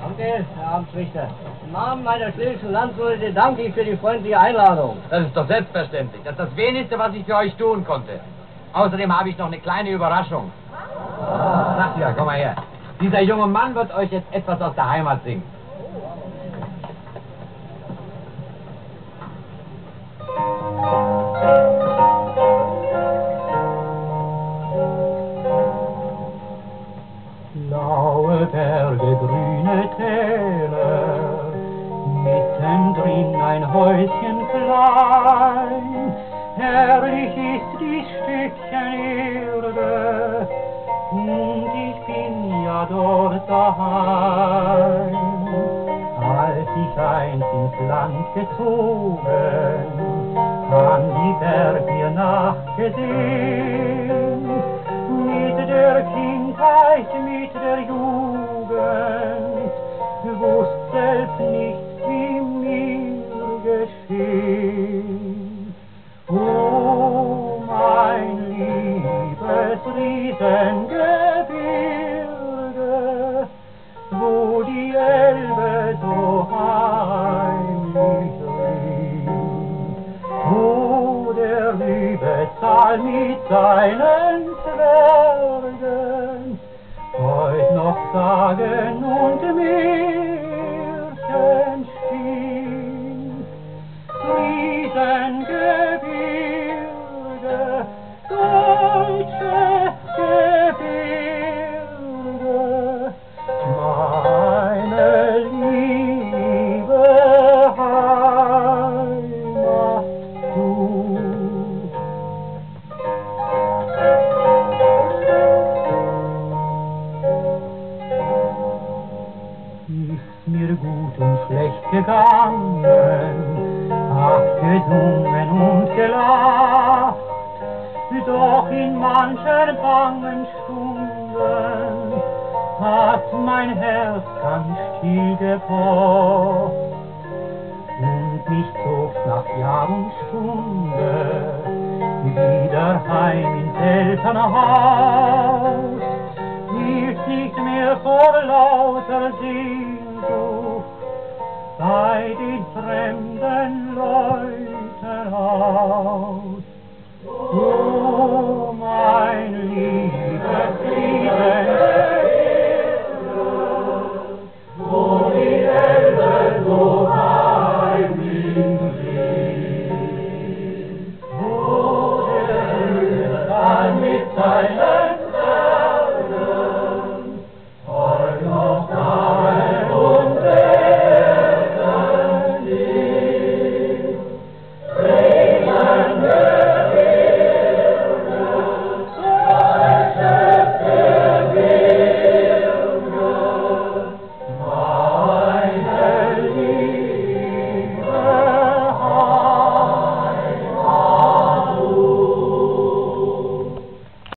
Danke, Herr Amtsrichter. Im Namen meiner schlesischen Landsleute danke ich für die freundliche Einladung. Das ist doch selbstverständlich. Das ist das Wenigste, was ich für euch tun konnte. Außerdem habe ich noch eine kleine Überraschung. Sag ja, komm mal her. Dieser junge Mann wird euch jetzt etwas aus der Heimat singen. Häuschen klein. Herrlich ist dies Stückchen Erde, und ich bin ja dort daheim. Als ich einst ins Land gezogen, an die Berg mir nachgesehen, Riesengebirge, wo die Elbe so heimlich rinnt, wo der Liebeszahl mit seinen Zwergen heut noch Sagen und Märchen Gut und schlecht gegangen, hab gesungen und gelacht, doch in mancher bangen Stunden hat mein Herz ganz still gepocht und mich zog's nach Jahr und Stunde wieder heim ins Elternhaus. Hielt nicht mehr vor lauter Sehnsucht bei den fremden Leuten aus.